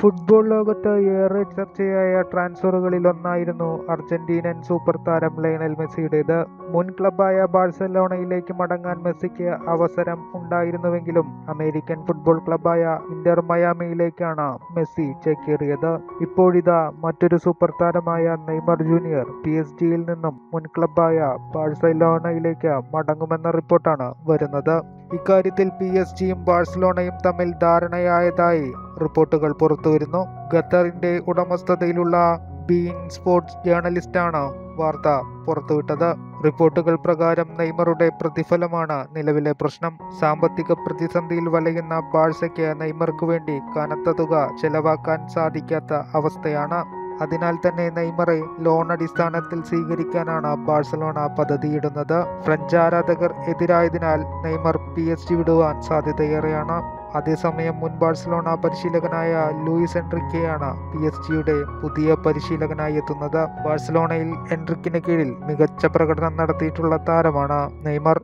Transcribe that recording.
Football ലോകത്ത് ഏറെ ചർച്ചയായ ട്രാൻസ്ഫറുകളിൽ ഒന്നായിരുന്നു അർജന്റീനൻ സൂപ്പർ താരം ലയണൽ മെസ്സിയുടേത് മുൻ ക്ലബായ ബാഴ്സലോണയിലേക്ക് മടങ്ങാൻ മെസ്സിക്ക് അവസരം ഉണ്ടായിരുന്നുവെങ്കിലും അമേരിക്കൻ ഫുട്ബോൾ ക്ലബായ ഇന്റർ മയാമിയിലേക്കാണ് മെസ്സി ചേക്കേറിയത്. ഇപ്പോഴിതാ മറ്റൊരു സൂപ്പർ താരമായ നെയ്മർ ജൂനിയർ പി എസ് ജിയിൽ നിന്നും മുൻ ക്ലബായ ബാഴ്സലോണയിലേക്ക് മടങ്ങുമെന്ന റിപ്പോർട്ടാണ് വരുന്നത്. ഇക്കാര്യത്തിൽ പി എസ് ജിയും ബാഴ്സലോണയും തമ്മിൽ ധാരണയായതായി റിപ്പോർട്ടുകൾ പുറത്തുവരുന്നു. ഖത്തറിന്റെ ഉടമസ്ഥതയിലുള്ള ബീൻ സ്പോർട്സ് ജേർണലിസ്റ്റാണ് വാർത്ത പുറത്തുവിട്ടത്. റിപ്പോർട്ടുകൾ പ്രകാരം നെയ്മറുടെ പ്രതിഫലമാണ് നിലവിലെ പ്രശ്നം. സാമ്പത്തിക പ്രതിസന്ധിയിൽ വലയുന്ന ബാഴ്സയ്ക്ക് നെയ്മർക്ക് വേണ്ടി കനത്ത തുക ചെലവാക്കാൻ സാധിക്കാത്ത അവസ്ഥയാണ്. അതിനാൽ തന്നെ നെയ്മറെ ലോൺ അടിസ്ഥാനത്തിൽ സ്വീകരിക്കാനാണ് ബാഴ്സലോണ പദ്ധതിയിടുന്നത്. ഫ്രഞ്ച് ആരാധകർ എതിരായതിനാൽ നെയ്മർ പി എസ് ജി വിടുവാൻ സാധ്യതയേറെയാണ്. അതേസമയം മുൻ ബാഴ്സലോണ പരിശീലകനായ ലൂയിസ് എൻട്രിക്കെയാണ് പി എസ് ജിയുടെ പുതിയ പരിശീലകനായി എത്തുന്നത്. ബാഴ്സലോണയിൽ എൻട്രിക്കിന് കീഴിൽ മികച്ച പ്രകടനം നടത്തിയിട്ടുള്ള താരമാണ് നെയ്മർ.